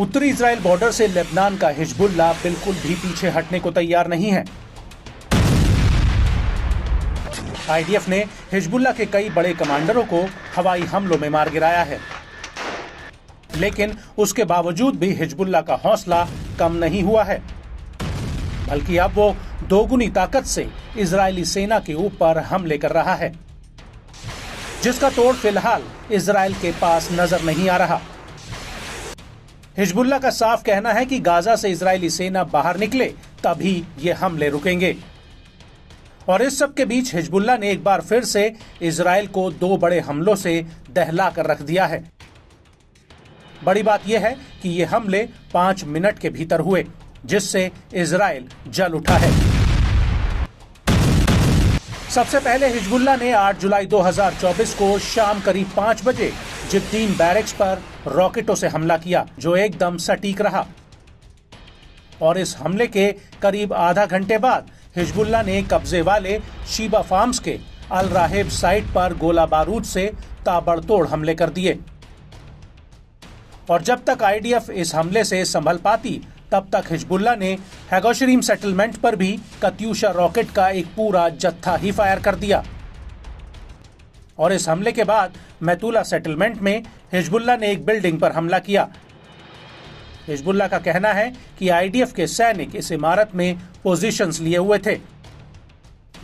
उत्तरी Israel border से Lebanon का हिजबुल्ला बिल्कुल भी पीछे हटने को तैयार नहीं है। आईडीएफ ने हिजबुल्ला के कई बड़े कमांडरों को हवाई हमलों में मार गिराया है। लेकिन उसके बावजूद भी हिजबुल्ला का हौसला कम नहीं हुआ है। बल्कि अब वो दोगुनी ताकत से इजरायली सेना के ऊपर हमले कर रहा है, जिसका तोड़ फ़िलहाल इसराइल के पास नज़र नहीं आ रहा। हिजबुल्ला का साफ़ कहना है कि गाजा से इजरायली सेना बाहर निकले, तभी ये हमले रुकेंगे। और इस सब के बीच हिजबुल्ला ने एक बार फिर से इसराइल को दो बड़े हमलों से दहला कर रख दिया है। बड़ी बात यह है कि ये हमले पाँच मिनट के भीतर हुए, जिससे इसराइल जल उठा है। सबसे पहले हिजबुल्ला ने 8 जुलाई 2024 को शाम करीब पाँच बजे जिद्दीन बैरक्स पर रॉकेटों से हमला किया, जो एकदम सटीक रहा। और इस हमले के करीब आधा घंटे बाद हिजबुल्ला ने कब्जे वाले शीबा फार्म्स के अल राहेब साइट पर गोला बारूद से ताबड़तोड़ हमले कर दिए। और जब तक आईडीएफ इस हमले से संभल पाती, तब तक हिजबुल्ला ने हैगोशरीम सेटलमेंट पर भी कत्यूशा रॉकेट का एक पूरा जत्था ही फायर कर दिया। और इस हमले के बाद मैतूला सेटलमेंट में हिजबुल्ला ने एक बिल्डिंग पर हमला किया। हिजबुल्ला का कहना है कि आईडीएफ के सैनिक इस इमारत में पोजीशंस लिए हुए थे।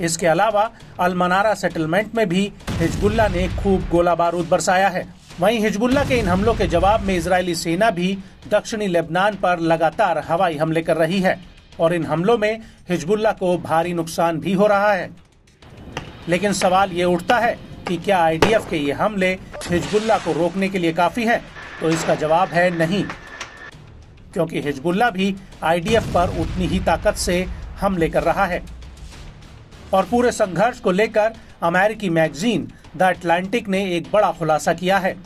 इसके अलावा अलमनारा सेटलमेंट में भी हिजबुल्ला ने खूब गोला बारूद बरसाया है। वहीं हिजबुल्ला के इन हमलों के जवाब में इजरायली सेना भी दक्षिणी लेबनान पर लगातार हवाई हमले कर रही है और इन हमलों में हिजबुल्ला को भारी नुकसान भी हो रहा है। लेकिन सवाल ये उठता है कि क्या आईडीएफ के ये हमले हिजबुल्ला को रोकने के लिए काफ़ी है? तो इसका जवाब है नहीं। क्योंकि हिजबुल्ला भी आईडीएफ पर उतनी ही ताकत से हमले कर रहा है। और पूरे संघर्ष को लेकर अमेरिकी मैगजीन द अटलांटिक ने एक बड़ा खुलासा किया है।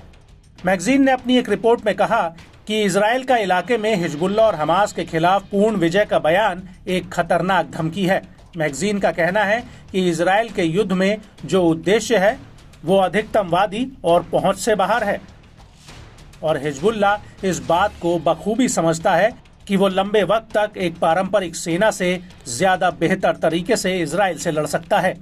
मैगजीन ने अपनी एक रिपोर्ट में कहा कि इसराइल का इलाके में हिजबुल्ला और हमास के खिलाफ पूर्ण विजय का बयान एक खतरनाक धमकी है। मैगजीन का कहना है कि इसराइल के युद्ध में जो उद्देश्य है वो अधिकतमवादी और पहुँच से बाहर है। और हिजबुल्ला इस बात को बखूबी समझता है कि वो लंबे वक्त तक एक पारंपरिक सेना से ज़्यादा बेहतर तरीके से इसराइल से लड़ सकता है।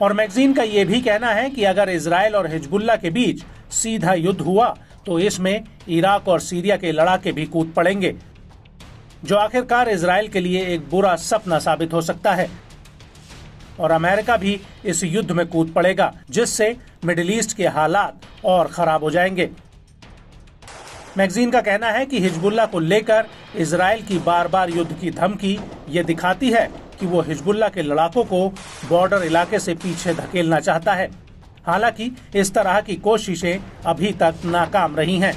और मैगजीन का ये भी कहना है कि अगर इसराइल और हिजबुल्ला के बीच सीधा युद्ध हुआ तो इसमें इराक और सीरिया के लड़ाके भी कूद पड़ेंगे, जो आखिरकार इसराइल के लिए एक बुरा सपना साबित हो सकता है। और अमेरिका भी इस युद्ध में कूद पड़ेगा, जिससे मिडिल ईस्ट के हालात और खराब हो जाएँगे। मैगजीन का कहना है कि हिजबुल्ला को लेकर इसराइल की बार बार युद्ध की धमकी ये दिखाती है कि वो हिजबुल्ला के लड़ाकों को बॉर्डर इलाके से पीछे धकेलना चाहता है। हालाँकि इस तरह की कोशिशें अभी तक नाकाम रही हैं।